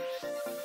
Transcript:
Música